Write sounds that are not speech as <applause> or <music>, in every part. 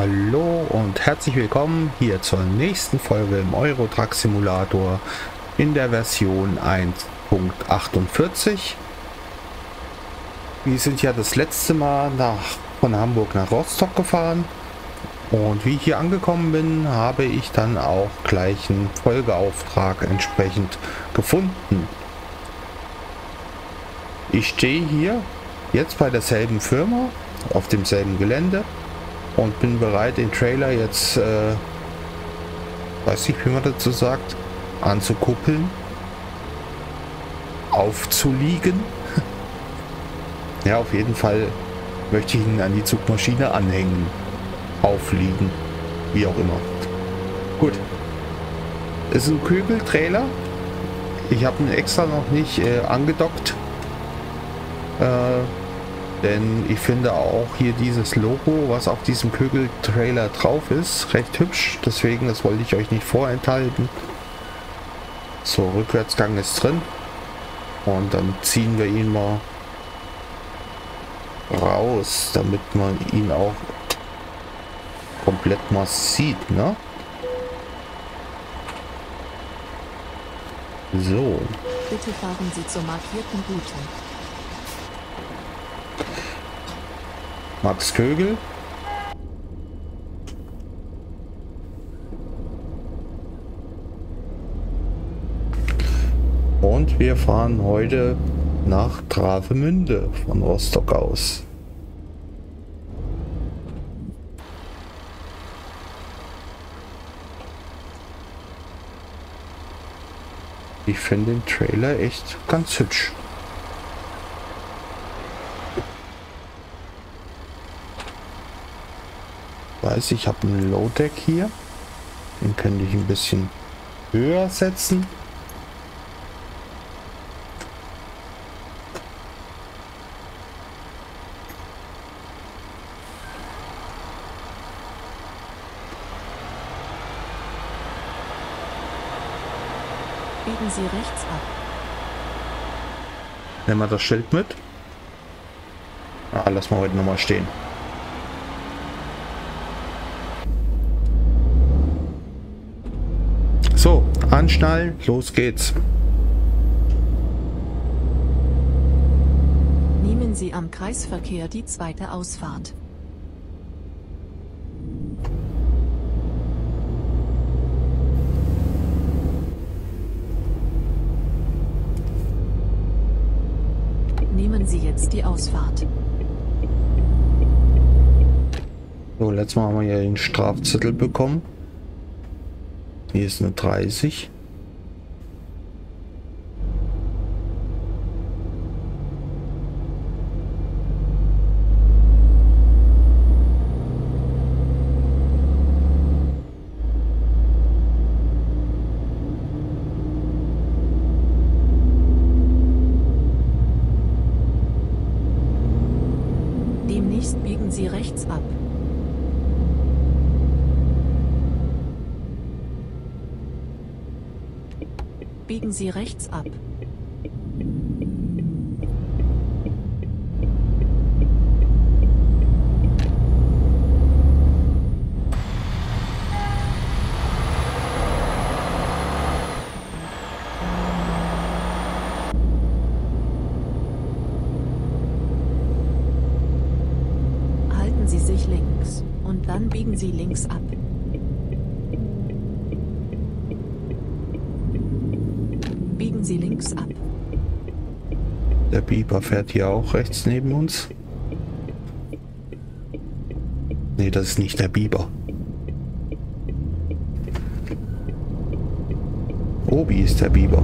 Hallo und herzlich willkommen hier zur nächsten Folge im Eurotruck Simulator in der Version 1.48. Wir sind ja das letzte Mal nach, von Hamburg nach Rostock gefahren und wie ich hier angekommen bin, habe ich dann auch gleich einen Folgeauftrag entsprechend gefunden. Ich stehe hier jetzt bei derselben Firma auf demselben Gelände und bin bereit, den Trailer jetzt, äh, weiß nicht, wie man dazu sagt, anzukuppeln, aufzuliegen. <laughs> ja, auf jeden Fall möchte ich ihn an die Zugmaschine anhängen, aufliegen, wie auch immer. Gut. Ist ein Kügeltrailer. Ich habe ihn extra noch nicht äh, angedockt. Äh, denn ich finde auch hier dieses Logo, was auf diesem Kügel-Trailer drauf ist, recht hübsch. Deswegen, das wollte ich euch nicht vorenthalten. So, Rückwärtsgang ist drin. Und dann ziehen wir ihn mal raus, damit man ihn auch komplett mal sieht, ne? So. Bitte fahren Sie zur markierten Route. Max Kögel. Und wir fahren heute nach Travemünde von Rostock aus. Ich finde den Trailer echt ganz hübsch. Weiß, ich habe einen Low Deck hier. Den könnte ich ein bisschen höher setzen. Biegen Sie rechts ab. Nehmen wir das Schild mit. Ah, lass mal heute nochmal stehen. So, anschnallen, los geht's. Nehmen Sie am Kreisverkehr die zweite Ausfahrt. Nehmen Sie jetzt die Ausfahrt. So, letztes Mal haben wir ja den Strafzettel bekommen. Hier ist eine 30. Demnächst biegen Sie rechts ab. Biegen Sie rechts ab. Halten Sie sich links und dann biegen Sie links ab. Links ab. Der Biber fährt hier auch rechts neben uns. Nee, das ist nicht der Biber. Obi ist der Biber.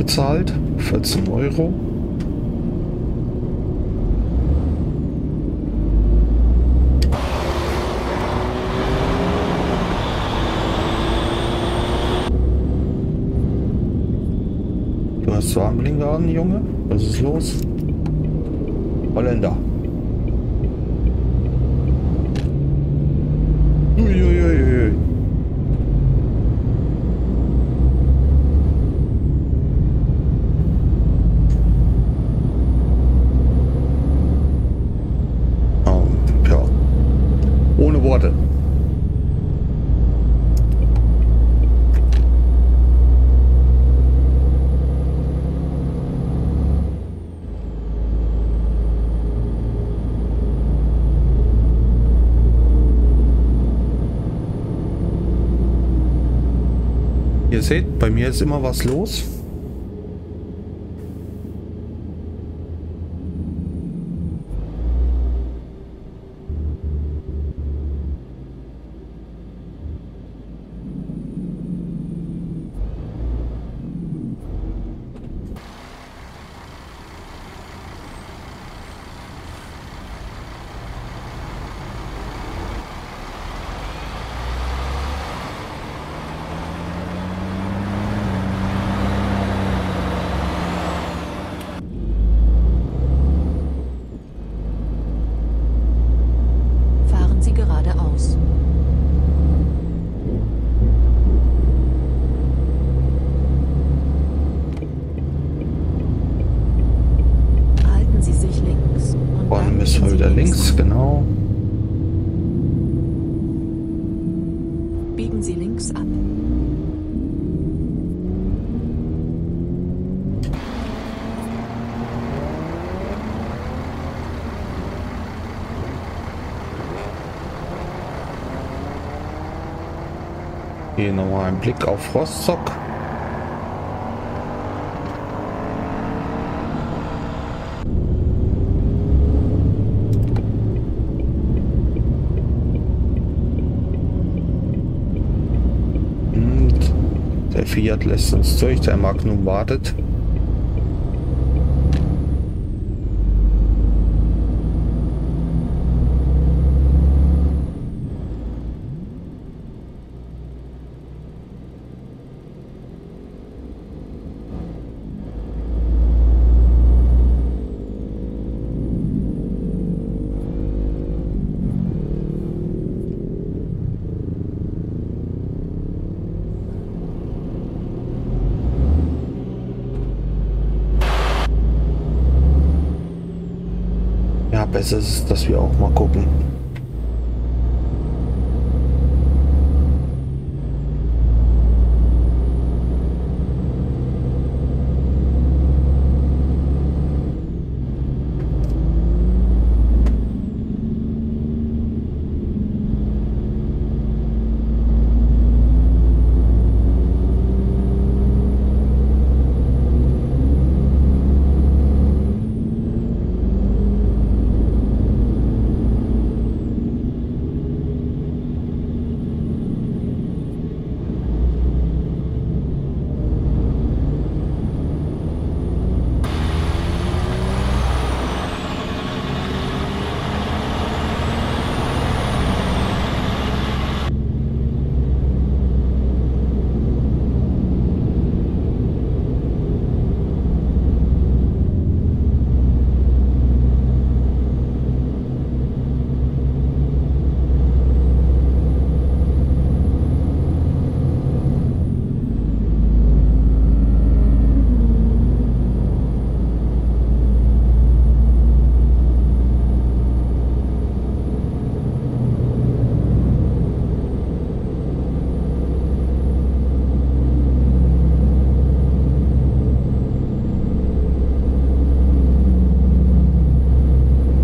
Bezahlt. 14 Euro. Du hast Warnblinker an, Junge? Was ist los? Holländer. Uiuiui. Oh, ja. Ohne Worte. Ihr seht, bei mir ist immer was los. Fahren Sie geradeaus. Halten Sie sich links. Und Vorne dann müssen wir biegen Sie wieder links, ab. genau. Biegen Sie links ab. Hier nochmal ein Blick auf Rostock. Und der Fiat lässt uns durch, der Magnum wartet. Ja, besser ist dass wir auch mal gucken.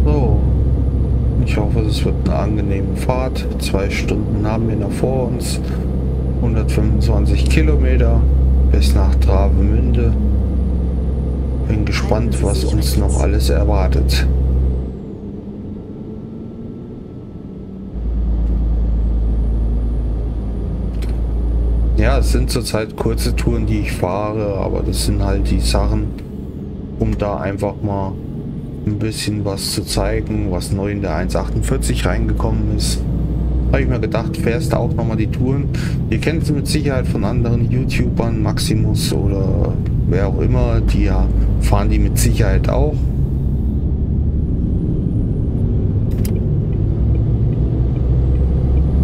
So, hoffe, es wird eine angenehme Fahrt. Zwei Stunden haben wir noch vor uns. 125 Kilometer bis nach Travemünde. Bin gespannt, was uns noch alles erwartet. Ja, Das sind zurzeit kurze Touren, die ich fahre, aber das sind halt die Sachen, um da einfach mal ein bisschen was zu zeigen, was neu in der 1.48 reingekommen ist. Habe ich mir gedacht, fährst du auch nochmal die Touren. Ihr kennt sie mit Sicherheit von anderen YouTubern, Maximus oder wer auch immer, die fahren die mit Sicherheit auch.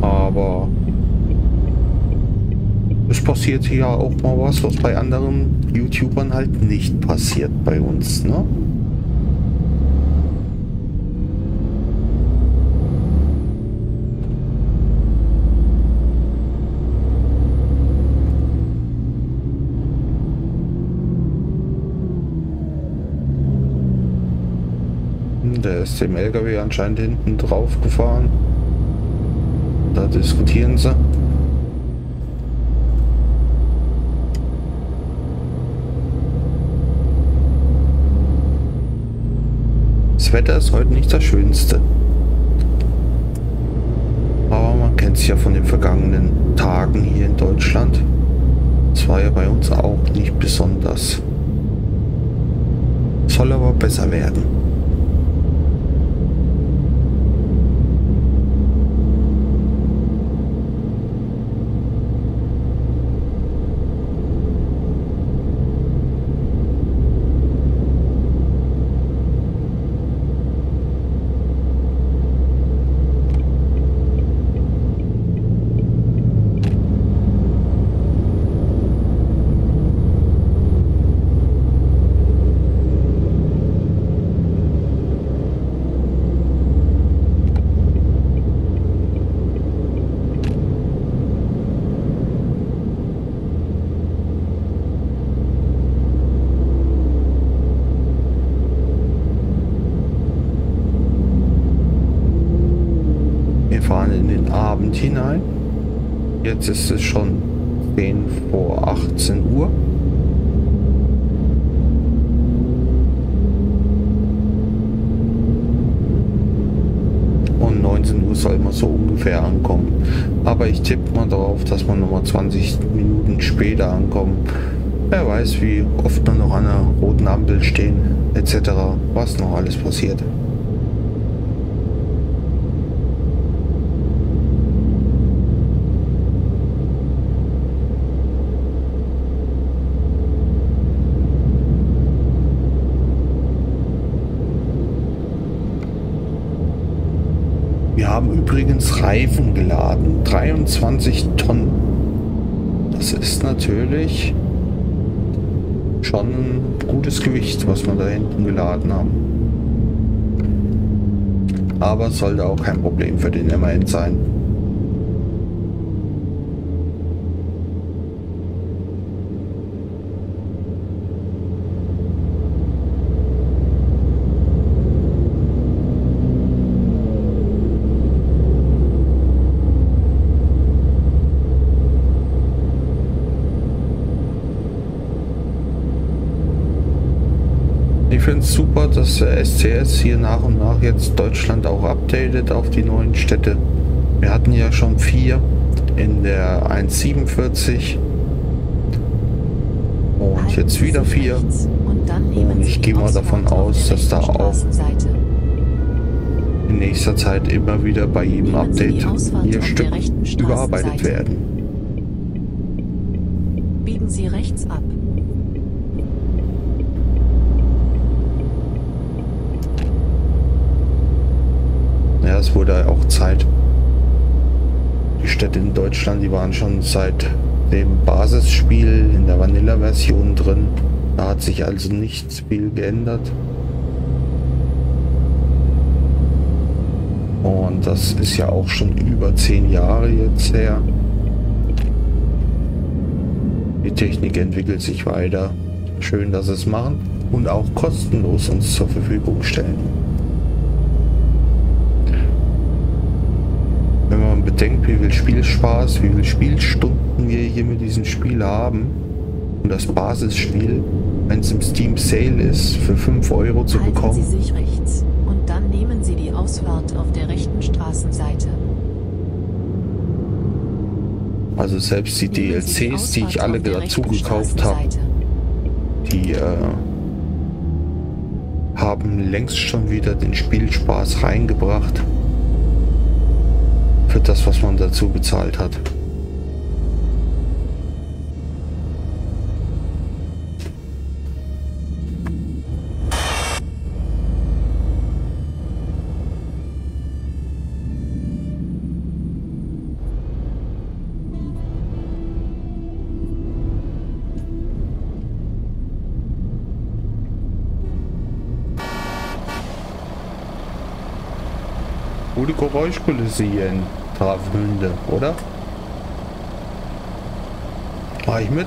Aber es passiert hier auch mal was, was bei anderen YouTubern halt nicht passiert bei uns, ne? Der ist dem LKW anscheinend hinten drauf gefahren. Da diskutieren sie. Das Wetter ist heute nicht das Schönste. Aber man kennt es ja von den vergangenen Tagen hier in Deutschland. Es war ja bei uns auch nicht besonders. Soll aber besser werden. Hinein. Jetzt ist es schon 10 vor 18 Uhr. Und 19 Uhr soll man so ungefähr ankommen. Aber ich tippe mal darauf, dass man nochmal 20 Minuten später ankommen. Wer weiß, wie oft man noch an einer roten Ampel stehen, etc. Was noch alles passiert. haben übrigens Reifen geladen. 23 Tonnen. Das ist natürlich schon ein gutes Gewicht, was wir da hinten geladen haben. Aber sollte auch kein Problem für den MAN sein. Ich finde es super, dass der SCS hier nach und nach jetzt Deutschland auch updatet auf die neuen Städte. Wir hatten ja schon vier in der 147 und jetzt wieder vier. Und ich gehe mal davon aus, dass da auch in nächster Zeit immer wieder bei jedem Update hier Stück überarbeitet werden. Biegen Sie rechts ab. Es wurde auch Zeit. Die Städte in Deutschland, die waren schon seit dem Basisspiel in der Vanilla-Version drin. Da hat sich also nichts viel geändert. Und das ist ja auch schon über zehn Jahre jetzt her. Die Technik entwickelt sich weiter. Schön, dass es machen und auch kostenlos uns zur Verfügung stellen. Bedenkt, wie viel Spielspaß, wie viel Spielstunden wir hier mit diesem Spiel haben und das Basisspiel, wenn es im Steam Sale ist, für 5 Euro zu Halten bekommen. Sie sich rechts und dann nehmen Sie die Ausfahrt auf der rechten Straßenseite. Also selbst die DLCs, die ich alle dazu gekauft habe, die äh, haben längst schon wieder den Spielspaß reingebracht für das, was man dazu bezahlt hat. Gute Geräuschkulisse hier in Travemünde, oder? Mach ich mit?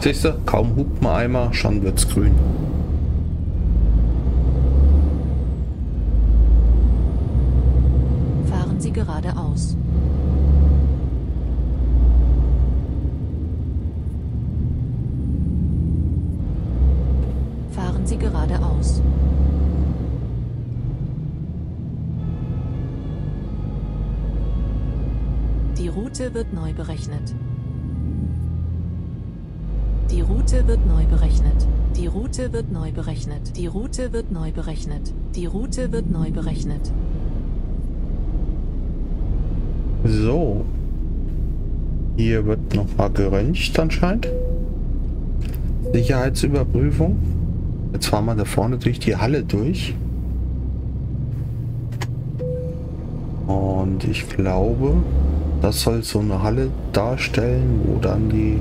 Siehst du, kaum hupt man einmal, schon wird's grün. Fahren Sie geradeaus. Wird neu berechnet. Die Route wird neu berechnet. Die Route wird neu berechnet. Die Route wird neu berechnet. Die Route wird neu berechnet. So. Hier wird noch mal geröntgt anscheinend. Sicherheitsüberprüfung. Jetzt fahren wir da vorne durch die Halle durch. Und ich glaube, das soll so eine Halle darstellen, wo dann die,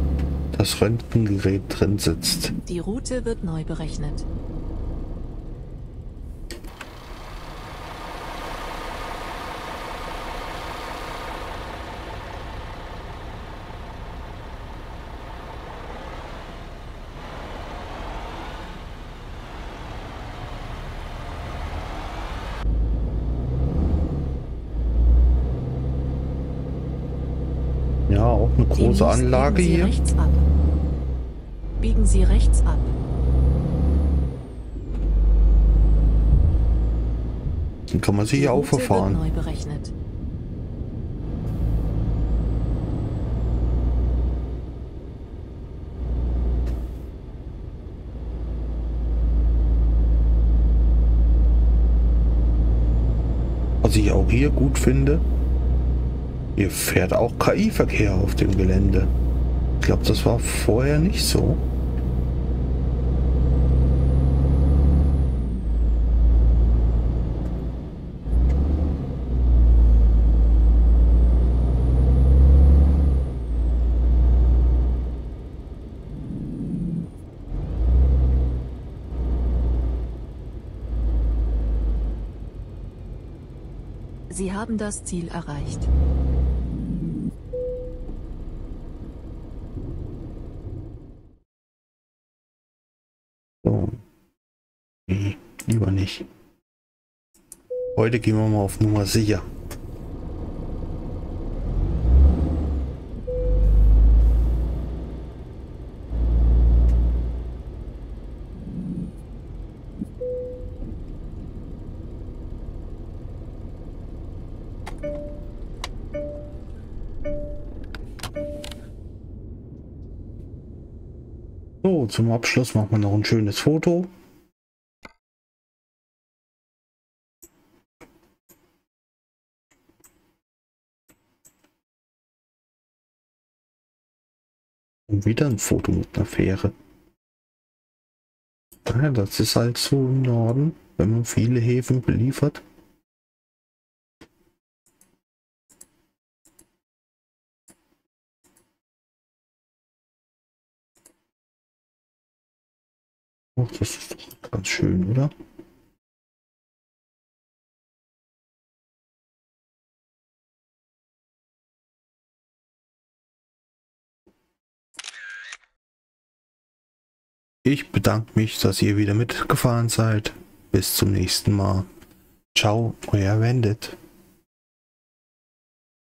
das Röntgengerät drin sitzt. Die Route wird neu berechnet. Auch eine große Anlage biegen Sie hier. Rechts ab. Biegen Sie rechts ab. Dann kann man sich hier auch verfahren. neu berechnet. Was ich auch hier gut finde, hier fährt auch KI-Verkehr auf dem Gelände. Ich glaube, das war vorher nicht so. Sie haben das Ziel erreicht. So. Nee, lieber nicht. Heute gehen wir mal auf Nummer sicher. So, zum Abschluss machen wir noch ein schönes Foto. Und wieder ein Foto mit einer Fähre. Ja, das ist halt so im Norden, wenn man viele Häfen beliefert. Ach, das ist doch ganz schön, oder? Ich bedanke mich, dass ihr wieder mitgefahren seid. Bis zum nächsten Mal. Ciao, euer Wendet.